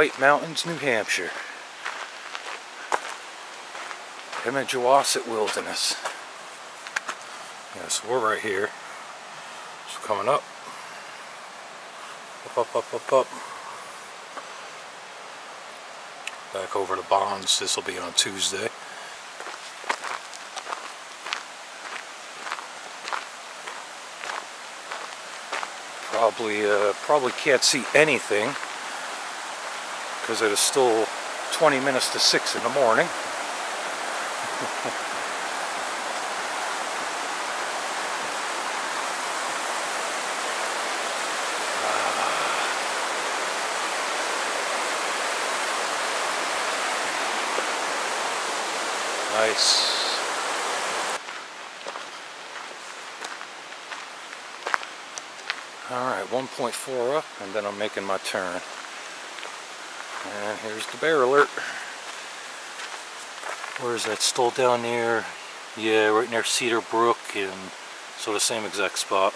White Mountains, New Hampshire. Pemigewasset Wilderness. Yeah, so we're right here. So coming up. Up, up, up, up, up. Back over to Bonds. This will be on Tuesday. Probably, uh, probably can't see anything because it is still 20 minutes to 6 in the morning. Ah. Nice. Alright, 1.4 up, and then I'm making my turn. And here's the bear alert. Where is that? Still down there? Yeah, right near Cedar Brook, and so the same exact spot.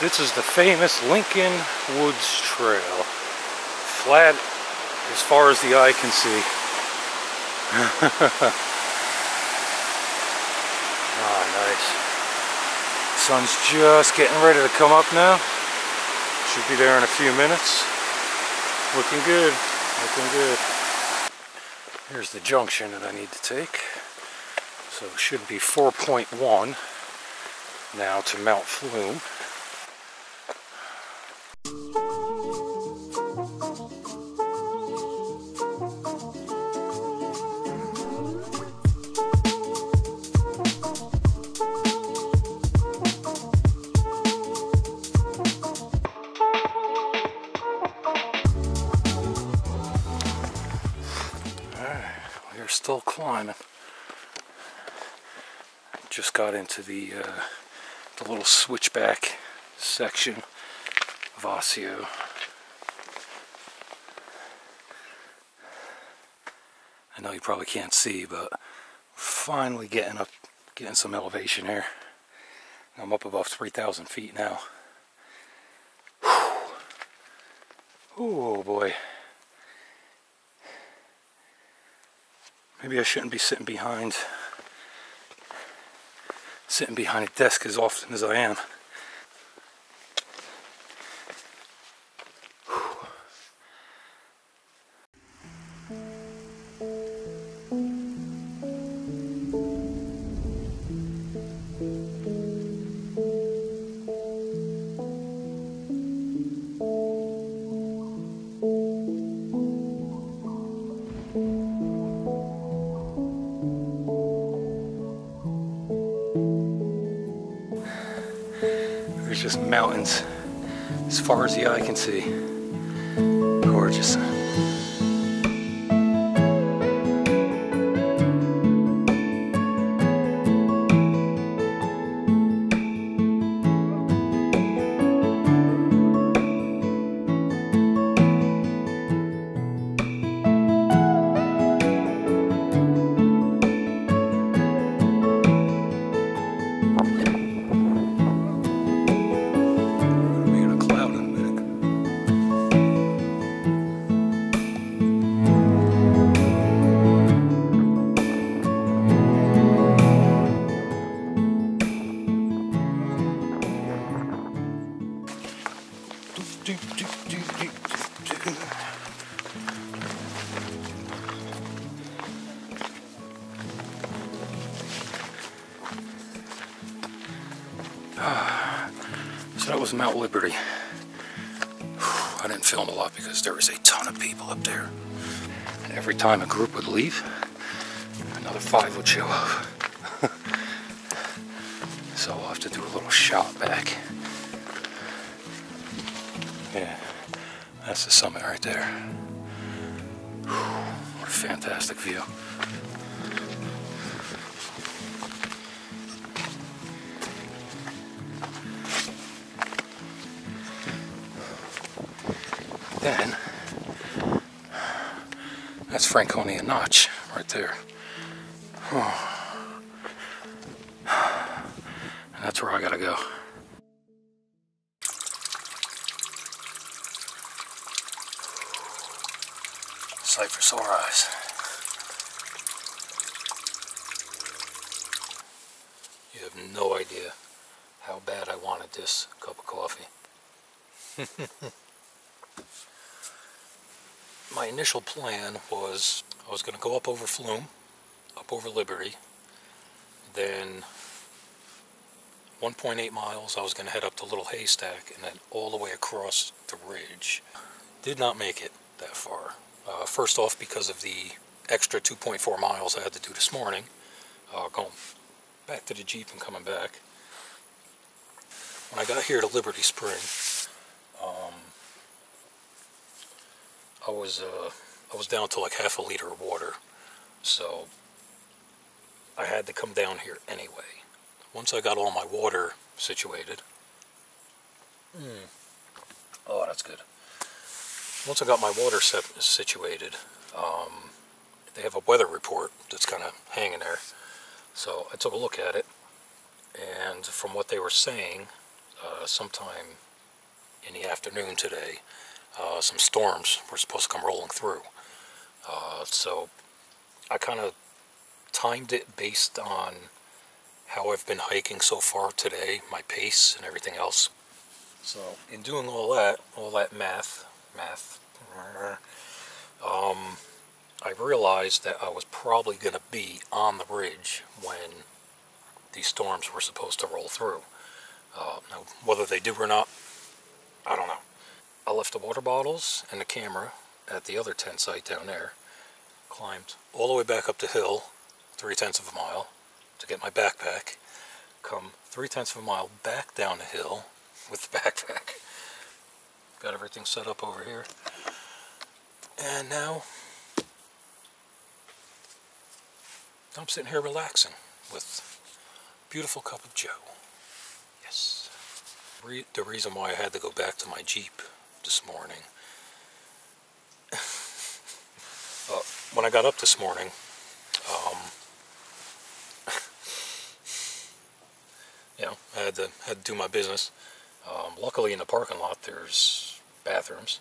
This is the famous Lincoln Woods Trail. Flat as far as the eye can see. Ah, nice. Sun's just getting ready to come up now. Should be there in a few minutes. Looking good, looking good. Here's the junction that I need to take. So it should be 4.1 now to Mount Flume. Climbing. Just got into the uh, the little switchback section of Osseo. I know you probably can't see, but finally getting up, getting some elevation here. I'm up above 3,000 feet now. Oh boy. Maybe I shouldn't be sitting behind sitting behind a desk as often as I am. Eye can see. Mount Liberty. I didn't film a lot because there was a ton of people up there. And every time a group would leave, another five would show up. so I'll have to do a little shot back. Yeah, that's the summit right there. What a fantastic view. Then, that's Franconia Notch right there. That's where I gotta go. Sight for sore eyes. You have no idea how bad I wanted this cup of coffee. My initial plan was I was going to go up over Flume, up over Liberty, then 1.8 miles I was going to head up to Little Haystack and then all the way across the ridge. Did not make it that far. Uh, first off because of the extra 2.4 miles I had to do this morning, uh, going back to the Jeep and coming back. When I got here to Liberty Spring, I was uh, I was down to like half a liter of water, so I had to come down here anyway. Once I got all my water situated, mm. oh that's good. Once I got my water set situated, um, they have a weather report that's kind of hanging there. So I took a look at it, and from what they were saying, uh, sometime in the afternoon today, uh, some storms were supposed to come rolling through. Uh, so I kind of timed it based on how I've been hiking so far today, my pace and everything else. So in doing all that, all that math, math, um, I realized that I was probably going to be on the bridge when these storms were supposed to roll through. Uh, now, whether they do or not, I don't know. I left the water bottles and the camera at the other tent site down there, climbed all the way back up the hill, three tenths of a mile, to get my backpack, come three tenths of a mile back down the hill with the backpack. Got everything set up over here. And now I'm sitting here relaxing with a beautiful cup of joe. Yes. Re the reason why I had to go back to my Jeep this morning. uh, when I got up this morning, um, you know, I had to had to do my business. Um, luckily, in the parking lot, there's bathrooms.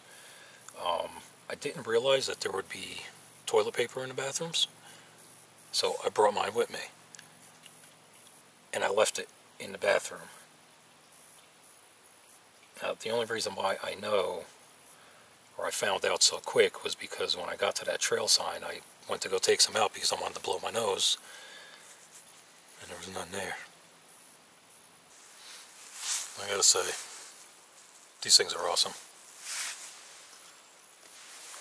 Um, I didn't realize that there would be toilet paper in the bathrooms. So I brought mine with me. And I left it in the bathroom. Now, the only reason why I know, or I found out so quick, was because when I got to that trail sign, I went to go take some out because I wanted to blow my nose. And there was none there. I gotta say, these things are awesome.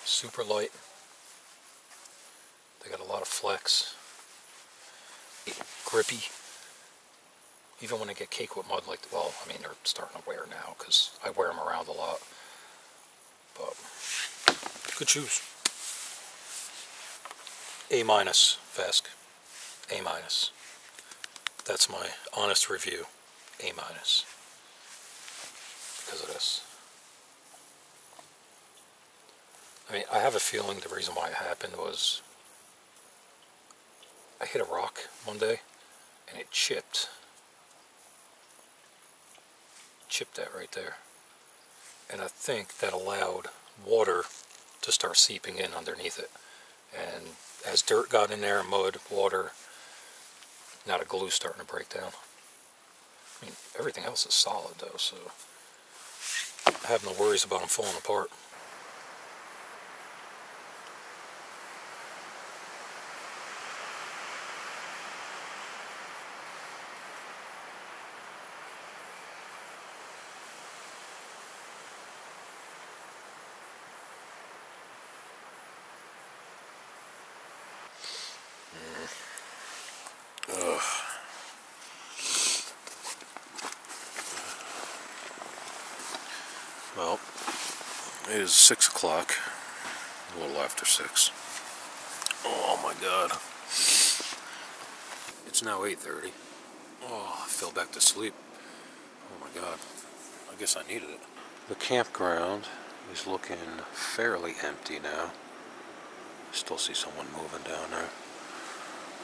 Super light. They got a lot of flex grippy. Even when I get cake with mud, like, well, I mean, they're starting to wear now because I wear them around a lot. But, good shoes. A minus, Vasque. A minus. That's my honest review. A minus. Because of this. I mean, I have a feeling the reason why it happened was I hit a rock one day and it chipped. That right there. And I think that allowed water to start seeping in underneath it. And as dirt got in there, mud, water, now the glue starting to break down. I mean, everything else is solid though, so I have no worries about them falling apart. Well, it is 6 o'clock, a little after 6. Oh my god. It's now 8.30. Oh, I fell back to sleep. Oh my god. I guess I needed it. The campground is looking fairly empty now. Still see someone moving down there.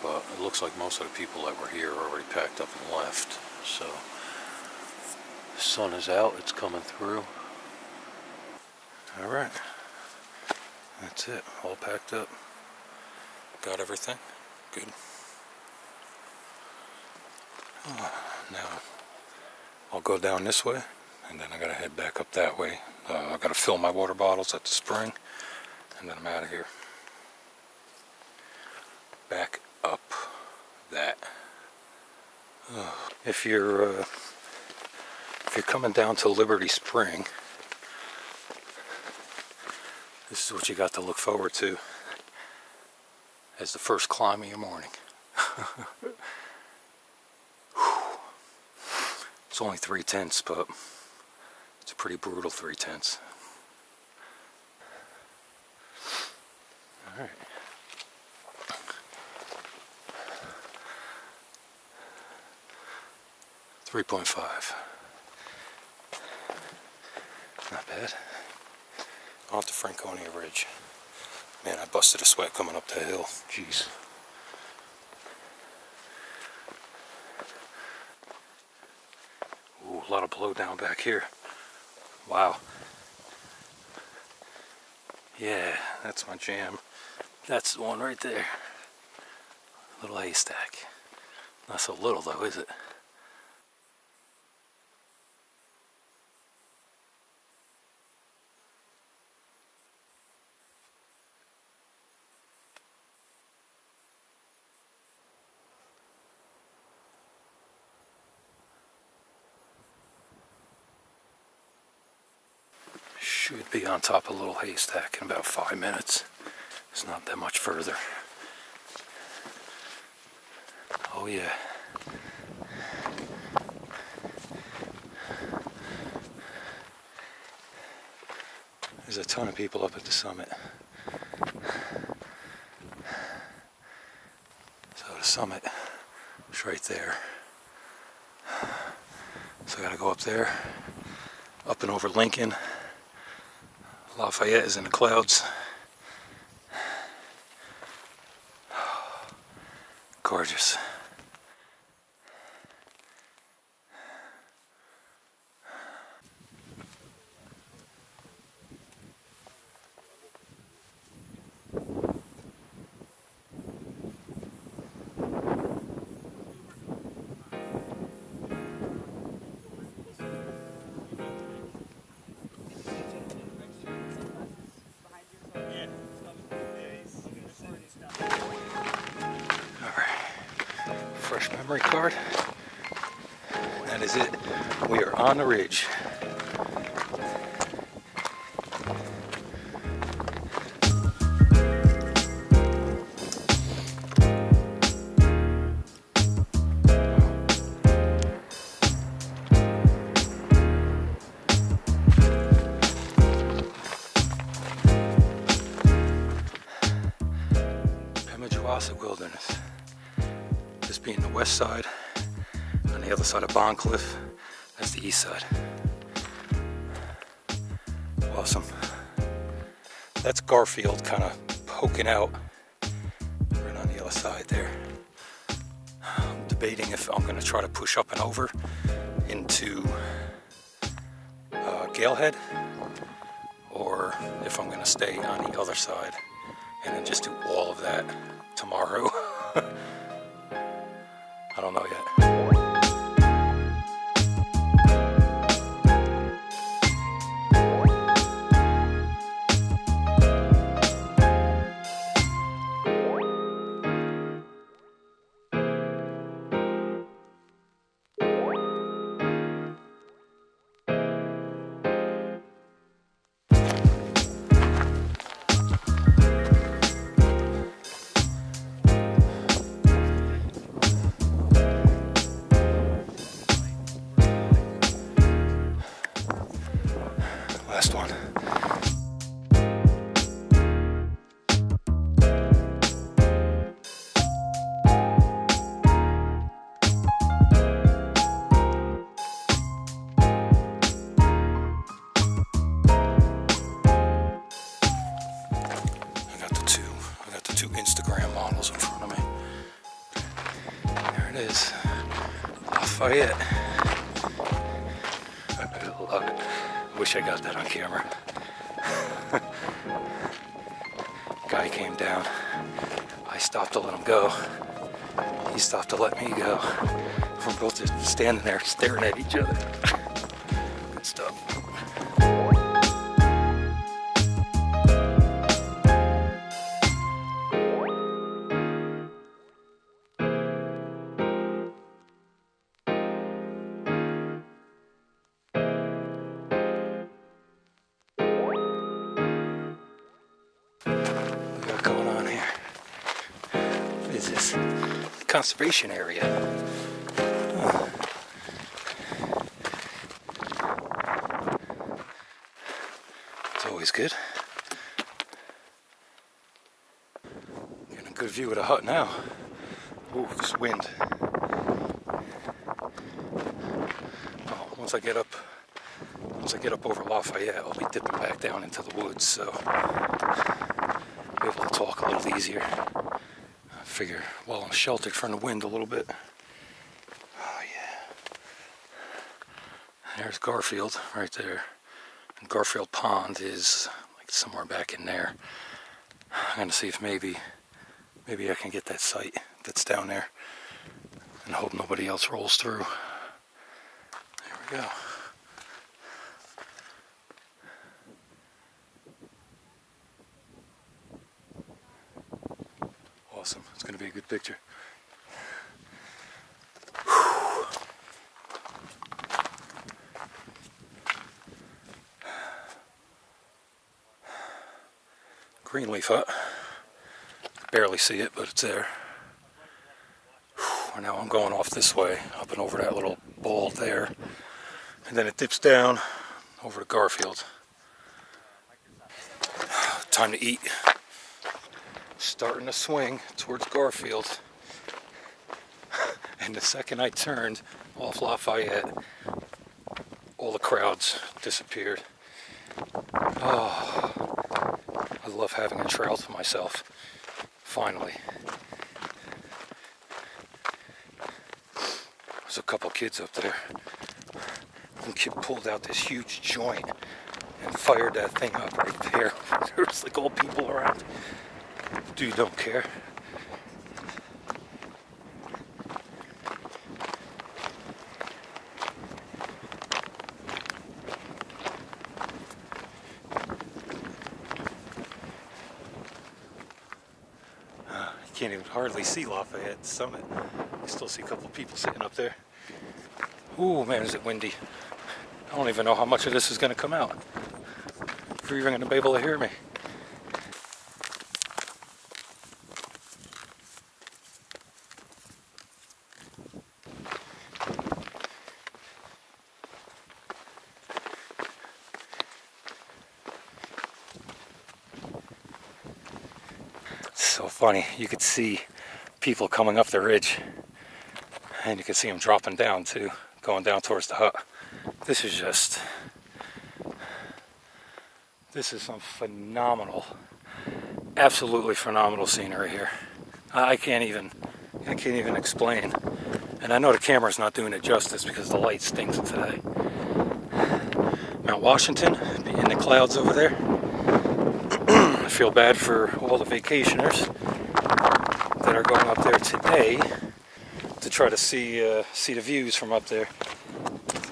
But it looks like most of the people that were here are already packed up and left. So the sun is out, it's coming through. All right, that's it, all packed up. Got everything, good. Uh, now I'll go down this way and then I gotta head back up that way. Uh, I gotta fill my water bottles at the spring and then I'm out of here. Back up that. Uh, if you're uh, if you're coming down to Liberty Spring, this is what you got to look forward to as the first climb of your morning. it's only three tenths, but it's a pretty brutal three tenths. Alright. Three point five. Not bad. On to Franconia Ridge. Man, I busted a sweat coming up that hill. Jeez. Ooh, a lot of blow down back here. Wow. Yeah, that's my jam. That's the one right there. Little haystack. Not so little though, is it? Should be on top of a little haystack in about five minutes. It's not that much further. Oh yeah. There's a ton of people up at the summit. So the summit is right there. So I gotta go up there, up and over Lincoln. Lafayette is in the clouds. Gorgeous. On the ridge. Wilderness being the west side. On the other side of Bond Cliff, Garfield kind of poking out right on the other side there. I'm debating if I'm going to try to push up and over into uh, Galehead or if I'm going to stay on the other side and then just do all of that tomorrow. I don't know yet. Instagram models in front of me. There it is. Lafayette. Look, wish I got that on camera. Guy came down. I stopped to let him go. He stopped to let me go. We're both just standing there staring at each other. Conservation area. It's always good. Getting a good view of the hut now. Ooh, this wind. Oh, once I get up, once I get up over Lafayette, I'll be dipping back down into the woods, so be able to talk a little easier. Figure, well, I'm sheltered from the wind a little bit. Oh, yeah. There's Garfield right there. And Garfield Pond is like somewhere back in there. I'm gonna see if maybe, maybe I can get that site that's down there and hope nobody else rolls through. There we go. Awesome. It's going to be a good picture. Greenleaf hut. Barely see it, but it's there. Now I'm going off this way, up and over that little bowl there. And then it dips down over to Garfield. Time to eat starting to swing towards Garfield. And the second I turned off Lafayette, all the crowds disappeared. Oh, I love having a trail to myself. Finally. There's a couple kids up there. One kid pulled out this huge joint and fired that thing up right there. There's like old people around dude don't care. Uh, can't even hardly see Lafayette Summit. You still see a couple people sitting up there. Ooh, man, is it windy. I don't even know how much of this is going to come out. If you're even going to be able to hear me. so funny. You could see people coming up the ridge, and you could see them dropping down too, going down towards the hut. This is just, this is some phenomenal, absolutely phenomenal scenery here. I can't even, I can't even explain. And I know the camera's not doing it justice because the light stinks today. Mount Washington, in the clouds over there. I feel bad for all the vacationers that are going up there today to try to see uh, see the views from up there.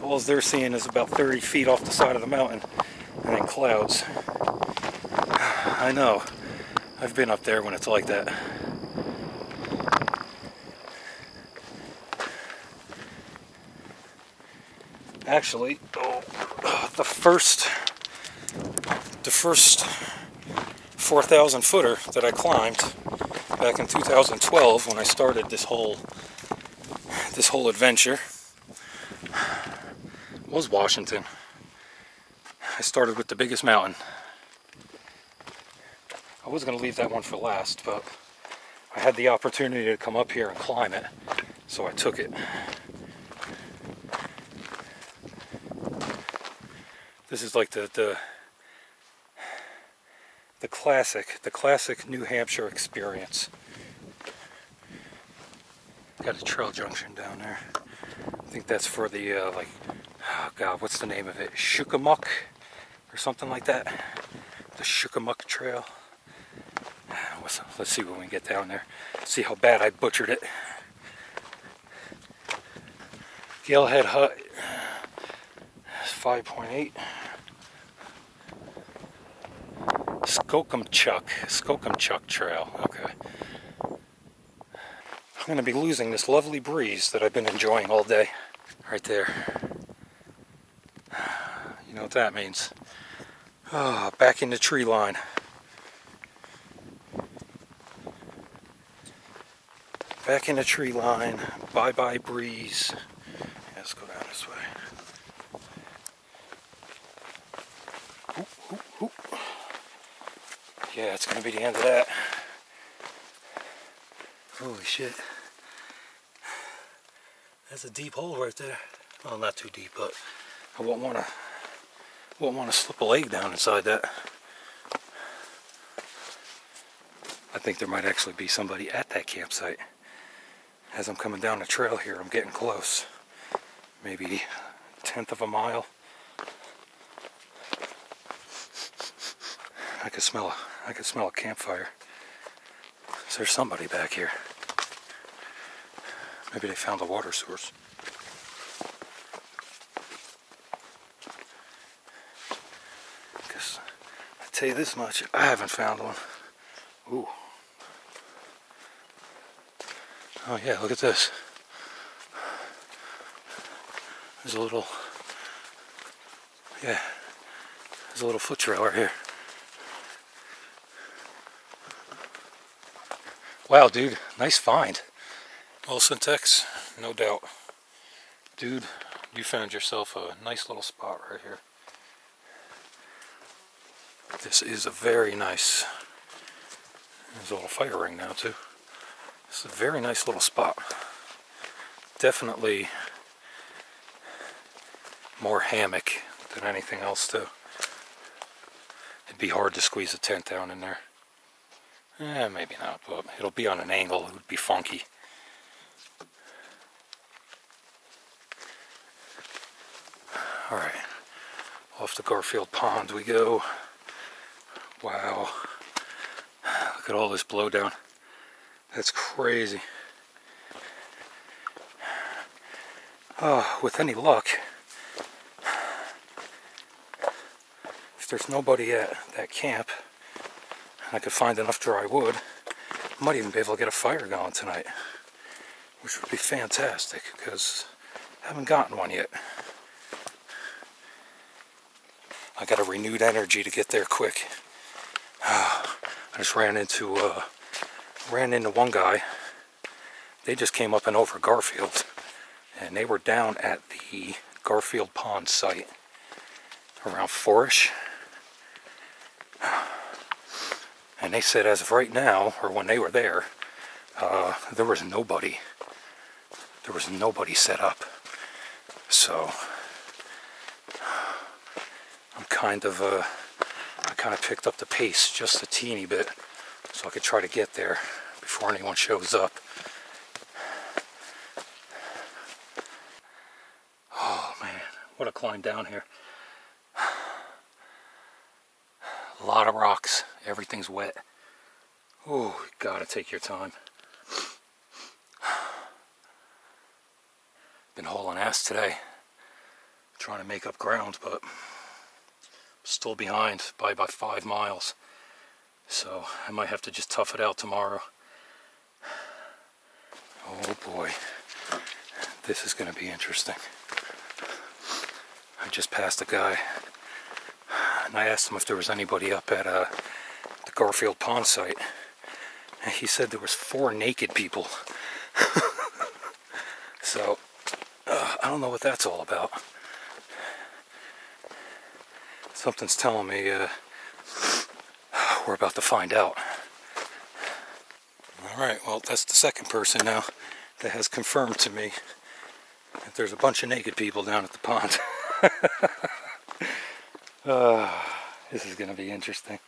All they're seeing is about 30 feet off the side of the mountain and then clouds. I know. I've been up there when it's like that. Actually, oh, the first the first 4,000 footer that I climbed back in 2012 when I started this whole this whole adventure was Washington. I started with the biggest mountain. I was going to leave that one for last, but I had the opportunity to come up here and climb it, so I took it. This is like the, the the classic, the classic New Hampshire experience. Got a trail junction down there. I think that's for the, uh, like, oh God, what's the name of it? Shukamuk or something like that. The Shukamuk Trail. Let's, let's see when we get down there. See how bad I butchered it. Galehead Hut 5.8. Skookumchuck, Skookumchuck Trail. Okay. I'm going to be losing this lovely breeze that I've been enjoying all day. Right there. You know what that means. Oh, back in the tree line. Back in the tree line. Bye bye breeze. Yeah, let's go down this way. Oop, oop, oop. Yeah, it's going to be the end of that. Holy shit. That's a deep hole right there. Well, not too deep, but I won't want to won't want to slip a leg down inside that. I think there might actually be somebody at that campsite. As I'm coming down the trail here, I'm getting close. Maybe tenth of a mile. I could smell a, I could smell a campfire. So there's somebody back here. Maybe they found a water source. Because I tell you this much, I haven't found one. Ooh. Oh yeah, look at this. There's a little, yeah, there's a little foot trail right here. Wow, dude, nice find. Well, Syntex, no doubt. Dude, you found yourself a nice little spot right here. This is a very nice, there's a little fire ring now too. Is a very nice little spot. Definitely more hammock than anything else too. It'd be hard to squeeze a tent down in there. Eh, maybe not, but it'll be on an angle, it would be funky. Alright, off the Garfield Pond we go. Wow. Look at all this blowdown. That's crazy. Oh, with any luck, if there's nobody at that camp, I could find enough dry wood, I might even be able to get a fire going tonight, which would be fantastic because I haven't gotten one yet. I got a renewed energy to get there quick. I just ran into uh, ran into one guy. They just came up and over Garfield, and they were down at the Garfield Pond site around fourish. They said as of right now, or when they were there, uh, there was nobody. There was nobody set up. So I'm kind of uh, I kind of picked up the pace just a teeny bit so I could try to get there before anyone shows up. Oh man, what a climb down here. A lot of rocks, everything's wet. Oh, gotta take your time. Been hauling ass today, trying to make up ground, but still behind by about five miles. So I might have to just tough it out tomorrow. Oh boy, this is going to be interesting. I just passed a guy and I asked him if there was anybody up at uh, Garfield Pond site. He said there was four naked people. so uh, I don't know what that's all about something's telling me uh, we're about to find out. Alright, well that's the second person now that has confirmed to me that there's a bunch of naked people down at the pond. uh, this is going to be interesting.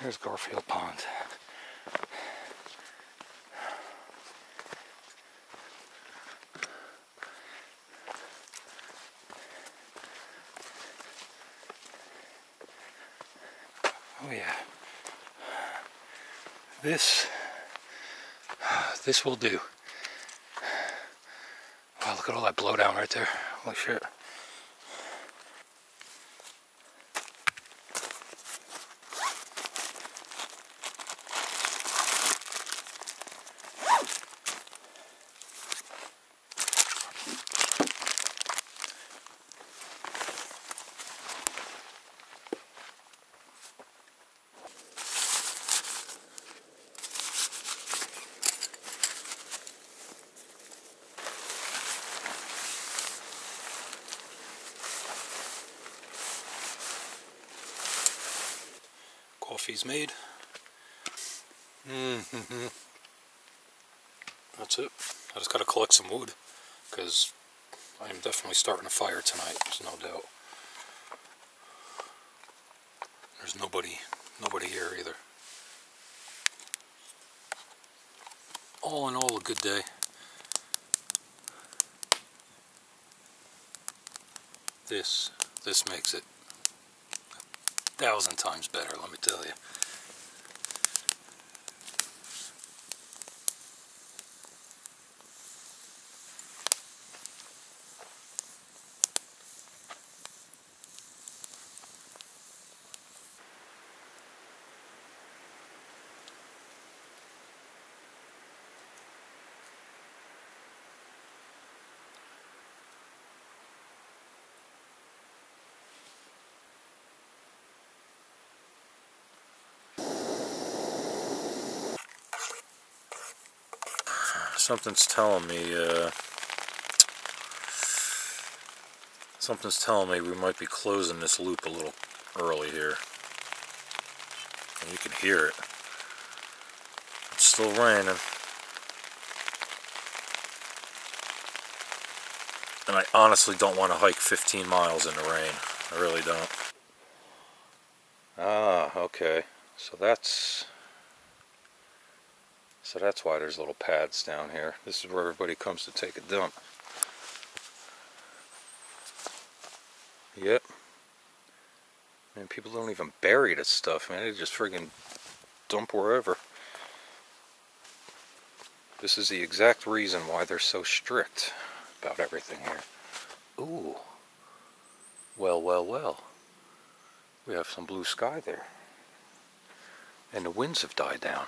Here's Garfield Pond. Oh yeah. This, this will do. Wow, look at all that blowdown right there. Holy shit. Mm -hmm. That's it. I just gotta collect some wood because I am definitely starting a fire tonight, there's no doubt. There's nobody, nobody here either. All in all, a good day. This, this makes it a thousand times better, let me tell you. Something's telling me, uh, something's telling me we might be closing this loop a little early here. And you can hear it. It's still raining. And I honestly don't want to hike 15 miles in the rain. I really don't. Ah, okay. So that's so that's why there's little pads down here. This is where everybody comes to take a dump. Yep. Man, people don't even bury this stuff, man. They just friggin' dump wherever. This is the exact reason why they're so strict about everything here. Ooh. Well, well, well. We have some blue sky there. And the winds have died down.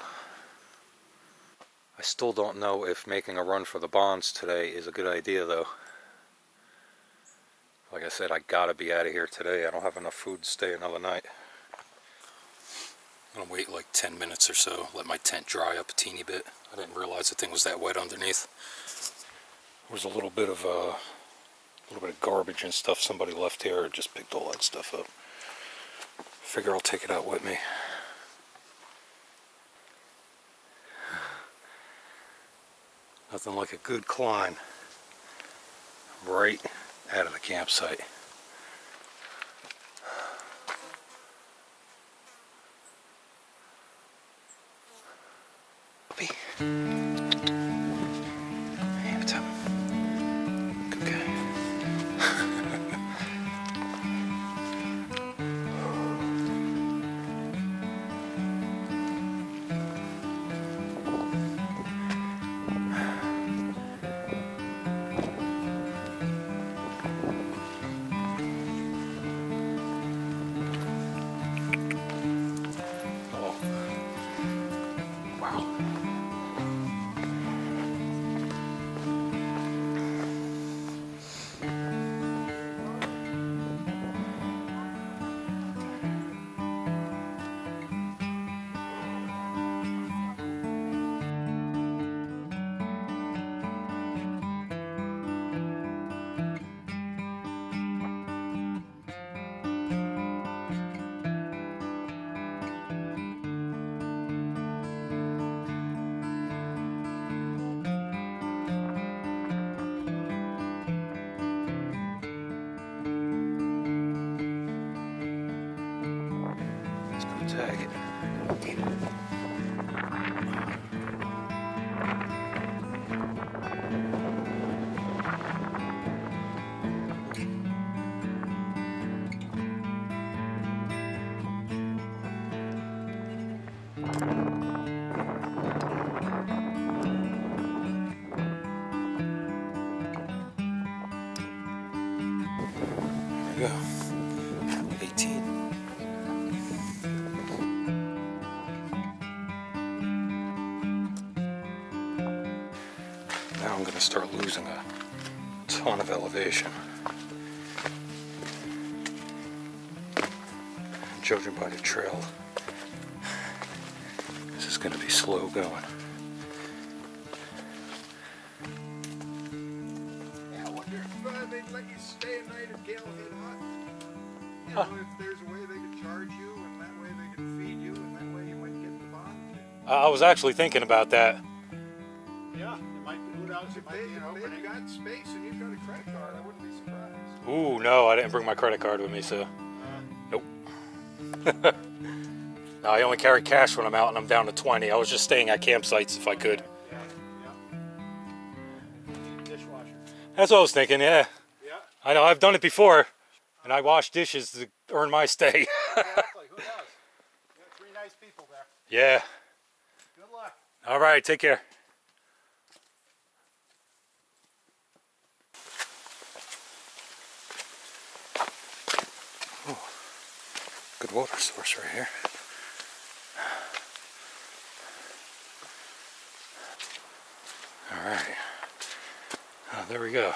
I still don't know if making a run for the bonds today is a good idea though. Like I said, I gotta be out of here today. I don't have enough food to stay another night. I'm gonna wait like 10 minutes or so, let my tent dry up a teeny bit. I didn't realize the thing was that wet underneath. There was a little bit of uh, a little bit of garbage and stuff somebody left here. I just picked all that stuff up. Figure I'll take it out with me. Nothing like a good climb right out of the campsite. Puppy. Tag. Okay. Losing a ton of elevation. Judging by the trail, this is going to be slow going. Yeah, wonder if uh, they'd let you stay a night at Gale Hut. You Huh. know, if there's a way they could charge you, and that way they could feed you, and that way you might get the bond. I was actually thinking about that. Yeah, it might be, who knows, it If, might they, be an if opening. they've got space and you've got a credit card, I wouldn't be surprised. Ooh, no, I didn't bring my credit card with me, so. Uh, Nope. no, I only carry cash when I'm out and I'm down to 20. I was just staying at campsites if I could. yeah, yeah. Dishwasher. That's what I was thinking, yeah. Yeah, I know, I've done it before. And I wash dishes to earn my stay. exactly, who knows? You got three nice people there. yeah. Good luck. All right, take care. Good water source right here. All right. Uh, there we go.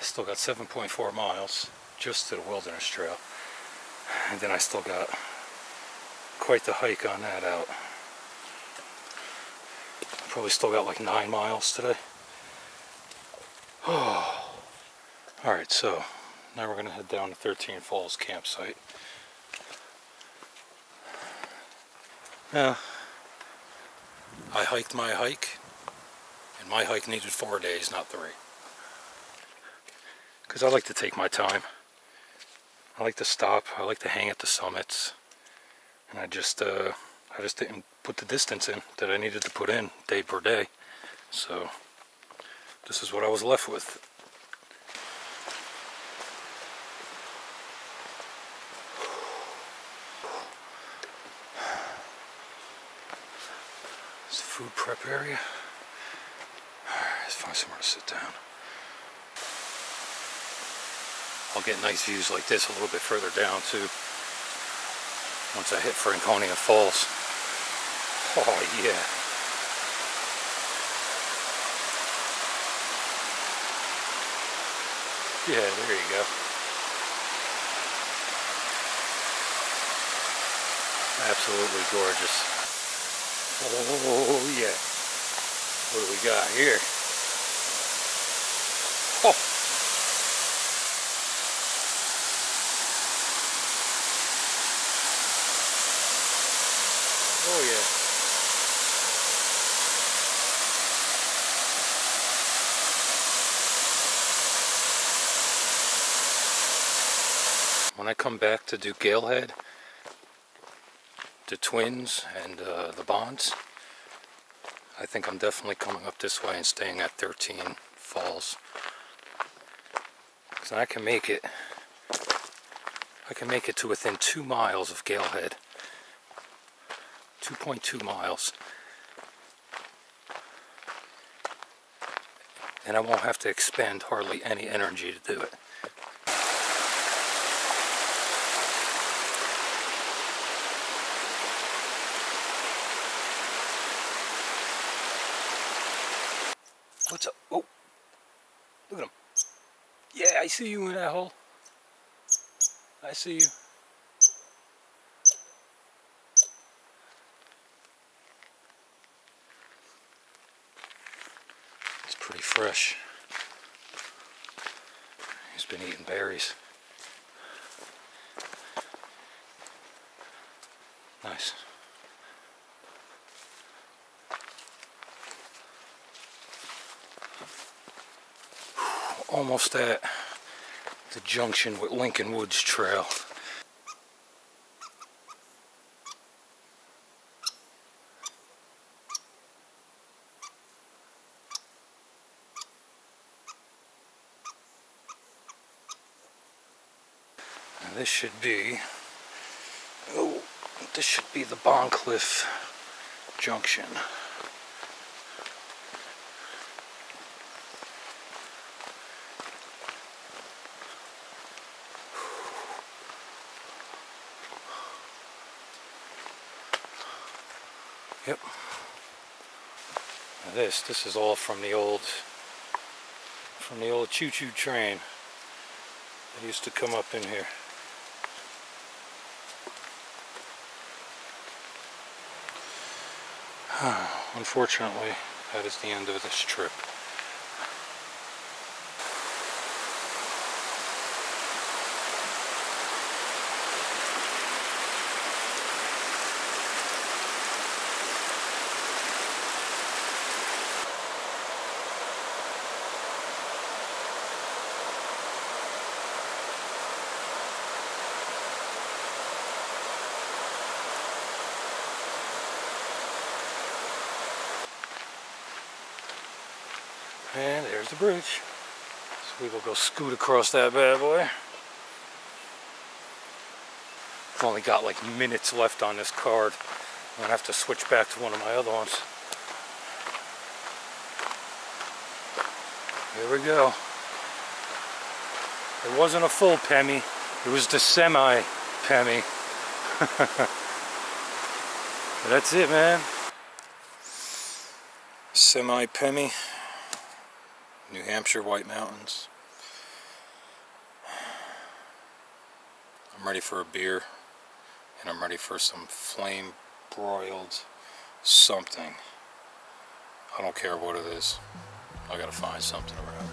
Still got 7.4 miles just to the Wilderness Trail. And then I still got quite the hike on that out. Probably still got like nine miles today. Oh. Alright, so now we're going to head down to 13 Falls campsite. Now, I hiked my hike, and my hike needed four days, not three. Because I like to take my time. I like to stop, I like to hang at the summits. And I just, uh, I just didn't put the distance in that I needed to put in day per day. So this is what I was left with. Food prep area. Alright, let's find somewhere to sit down. I'll get nice views like this a little bit further down too once I hit Franconia Falls. Oh yeah. Yeah, there you go. Absolutely gorgeous. Oh yeah. What do we got here? Oh. Oh yeah. When I come back to do Galehead, the Twins and uh, the Bonds, I think I'm definitely coming up this way and staying at 13 Falls. Because I can make it, I can make it to within two miles of Galehead. 2.2 miles. And I won't have to expend hardly any energy to do it. What's up? Oh, look at him. Yeah, I see you in that hole. I see you. It's pretty fresh. He's been eating berries. Nice. Almost at the junction with Lincoln Woods Trail. This should be, oh, this should be the Bondcliff Junction. This, this is all from the old, from the old choo-choo train that used to come up in here. Unfortunately, that is the end of this trip. And there's the bridge. So we will go scoot across that bad boy. I've only got like minutes left on this card. I'm gonna have to switch back to one of my other ones. Here we go. It wasn't a full Pemi, it was the semi Pemi. That's it, man. Semi Pemi. Hampshire White Mountains. I'm ready for a beer and I'm ready for some flame broiled something. I don't care what it is. I gotta find something around.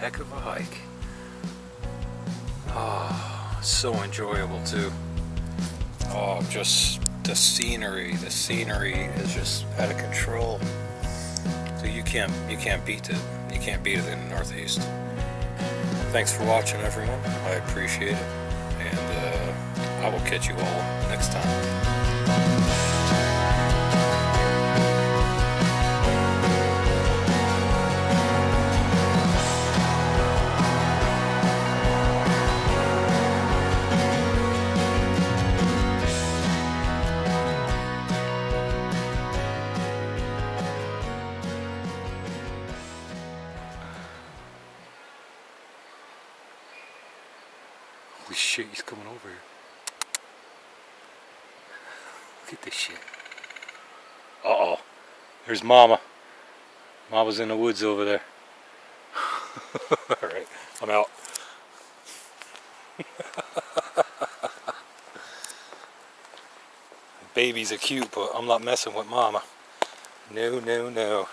Heck of a hike. Oh, so enjoyable too. Oh, just the scenery. The scenery is just out of control. So you can't you can't beat it. You can't beat it in the Northeast. Thanks for watching, everyone. I appreciate it, and uh, I will catch you all next time. Mama. Mama's in the woods over there. Alright, I'm out. Babies are cute, but I'm not messing with Mama. No, no, no.